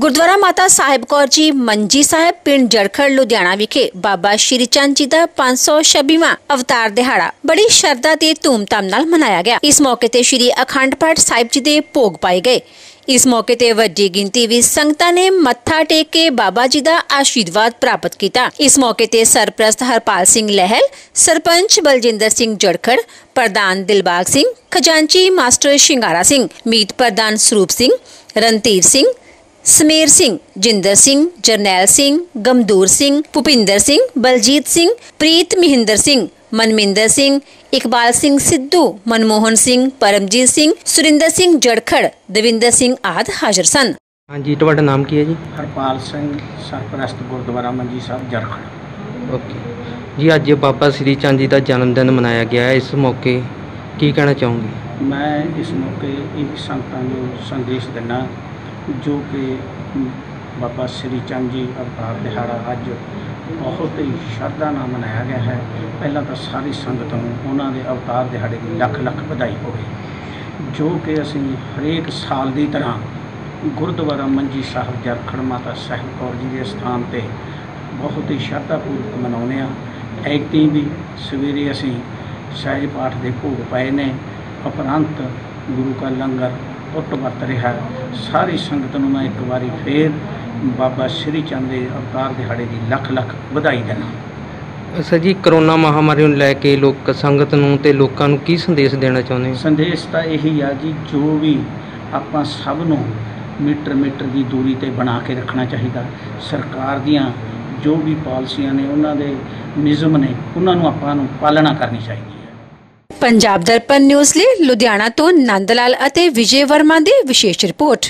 ਗੁਰਦੁਆਰਾ ਮਾਤਾ ਸਾਹਿਬ ਕੌਰ ਜੀ, ਮੰਜੀ ਸਾਹਿਬ, ਪਿੰਡ ਜੜਖੜ, ਲੁਧਿਆਣਾ ਵਿਖੇ ਬਾਬਾ ਸ਼੍ਰੀ ਚੰਦ ਜੀ ਦਾ 526ਵਾਂ ਅਵਤਾਰ ਦਿਹਾੜਾ ਬੜੀ ਸ਼ਰਧਾ ਤੇ ਧੂਮਧਾਮ ਨਾਲ ਮਨਾਇਆ ਗਿਆ। ਇਸ ਮੌਕੇ ਤੇ ਸ਼੍ਰੀ ਅਖੰਡ ਪਾਠ ਸਾਹਿਬ ਜੀ ਦੇ ਭੋਗ ਪਾਏ ਗਏ। ਇਸ ਮੌਕੇ ਤੇ ਵੱਡੀ ਗਿਣਤੀ ਵਿੱਚ ਸੰਗਤਾਂ ਨੇ ਮੱਥਾ ਟੇਕ ਕੇ ਬਾਬਾ ਜੀ ਦਾ ਆਸ਼ੀਰਵਾਦ ਪ੍ਰਾਪਤ ਕੀਤਾ। ਇਸ ਮੌਕੇ ਤੇ ਸਰਪ੍ਰਸਤ ਹਰਪਾਲ ਸਿੰਘ ਲਹਿਲ, ਸਰਪੰਚ ਬਲਜਿੰਦਰ ਸਿੰਘ ਜੜਖੜ, ਪ੍ਰਧਾਨ ਦਿਲਬਾਗ ਸਿੰਘ, ਖਜ਼ਾਨਚੀ ਮਾਸਟਰ ਸ਼ਿੰਗਾਰਾ ਸਿੰਘ, ਮੀਤ ਪ੍ਰਧਾਨ ਸਰੂਪ ਸਿੰਘ, ਰਣਧੀਰ ਸਿੰਘ ਸਮੀਰ ਸਿੰਘ ਜਿੰਦਰ ਸਿੰਘ ਜਰਨੈਲ ਸਿੰਘ ਗਮਦੂਰ ਸਿੰਘ ਭੁਪਿੰਦਰ ਸਿੰਘ ਬਲਜੀਤ ਸਿੰਘ ਪ੍ਰੀਤ ਮਹਿੰਦਰ ਸਿੰਘ ਮਨਮਿੰਦਰ ਸਿੰਘ ਇਕਬਾਲ ਸਿੰਘ ਸਿੱਧੂ ਮਨਮੋਹਨ ਸਿੰਘ ਪਰਮਜੀਤ ਸਿੰਘ ਸੁਰਿੰਦਰ ਸਿੰਘ ਜੜਖੜ ਦਵਿੰਦਰ ਸਿੰਘ ਆਦ ਹਾਜ਼ਰ ਸਨ ਹਾਂਜੀ ਤੁਹਾਡਾ ਨਾਮ ਕੀ ਹੈ ਜੀ ਹਰਪਾਲ ਸਿੰਘ ਸਰਪ੍ਰਸਤ ਗੁਰਦੁਆਰਾ ਮੰਜੀ ਸਾਹਿਬ ਜਰਖੜ ਓਕੇ ਜੀ ਅੱਜ ਬਾਬਾ ਸ੍ਰੀ ਚੰਦ ਜੀ ਦਾ ਜਨਮ ਦਿਨ ਮਨਾਇਆ ਗਿਆ ਹੈ ਇਸ ਮੌਕੇ ਕੀ ਕਹਿਣਾ ਚਾਹੋਗੇ ਮੈਂ ਇਸ ਮੌਕੇ ਇਹ ਸੰਗਤਾਂ ਨੂੰ ਸੰਦੇਸ਼ ਦਿੰਦਾ ਜੋ ਕਿ ਬਾਬਾ ਸ੍ਰੀ ਚੰਦ ਜੀ ਅਵਤਾਰ ਦਿਹਾੜਾ ਅੱਜ ਬਹੁਤ ਹੀ ਸ਼ਰਧਾ ਨਾਲ ਮਨਾਇਆ ਗਿਆ ਹੈ। ਪਹਿਲਾਂ ਤਾਂ ਸਾਰੀ ਸੰਗਤ ਨੂੰ ਉਹਨਾਂ ਦੇ ਅਵਤਾਰ ਦਿਹਾੜੇ ਦੀ ਲੱਖ ਲੱਖ ਵਧਾਈ ਹੋਵੇ। ਜੋ ਕਿ ਅਸੀਂ ਹਰੇਕ ਸਾਲ ਦੀ ਤਰ੍ਹਾਂ ਗੁਰਦੁਆਰਾ ਮੰਜੀ ਸਾਹਿਬ ਜਰਖੜ ਮਾਤਾ ਸਾਹਿਬ ਕੌਰ ਜੀ ਦੇ ਸਥਾਨ ਤੇ ਬਹੁਤ ਹੀ ਸ਼ਰਧਾਪੂਰਵਕ ਮਨਾਉਂਦੇ ਹਾਂ। ਐਕਤੀ ਵੀ ਸਵੇਰੇ ਅਸੀਂ ਸਹਿਜ ਪਾਠ ਦੇ ਭੋਗ ਪਏ ਨੇ। ਉਪਰੰਤ ਗੁਰੂ ਕਾ ਲੰਗਰ ਟੁੱਟ ਵਰਤ ਰਿਹਾ ਸਾਰੀ ਸੰਗਤ ਨੂੰ ਮੈਂ ਇੱਕ ਵਾਰੀ ਫੇਰ ਬਾਬਾ ਸ਼੍ਰੀ ਚੰਦ ਦੇ ਅਵਤਾਰ ਦਿਹਾੜੇ ਦੀ ਲੱਖ ਲੱਖ ਵਧਾਈ ਦਿੰਦਾ ਸਰ ਜੀ ਕਰੋਨਾ ਮਹਾਮਾਰੀ ਨੂੰ ਲੈ ਕੇ ਲੋਕ ਸੰਗਤ ਨੂੰ ਤੇ ਲੋਕਾਂ ਨੂੰ ਕੀ ਸੰਦੇਸ਼ ਦੇਣਾ ਚਾਹੁੰਦੇ ਹੋ? ਸੰਦੇਸ਼ ਤਾਂ ਇਹੀ ਆ ਜੀ ਜੋ ਵੀ ਆਪਾਂ ਸਭ ਨੂੰ ਮੀਟਰ ਮੀਟਰ ਦੀ ਦੂਰੀ ਤੇ ਬਣਾ ਕੇ ਰੱਖਣਾ ਚਾਹੀਦਾ। ਸਰਕਾਰ ਦੀਆਂ ਜੋ ਵੀ ਪਾਲਿਸੀਆਂ ਨੇ ਉਹਨਾਂ ਦੇ ਨਿਯਮ ਨੇ ਉਹਨਾਂ ਨੂੰ ਆਪਾਂ ਨੂੰ ਪਾਲਣਾ ਕਰਨੀ ਚਾਹੀਦੀ ਪੰਜਾਬ ਦਰਪਣ ਨਿਊਜ਼ ਲਈ ਲੁਧਿਆਣਾ ਤੋਂ ਨੰਦਲਾਲ ਅਤੇ ਵਿਜੇ ਵਰਮਾ ਦੀ ਵਿਸ਼ੇਸ਼ ਰਿਪੋਰਟ।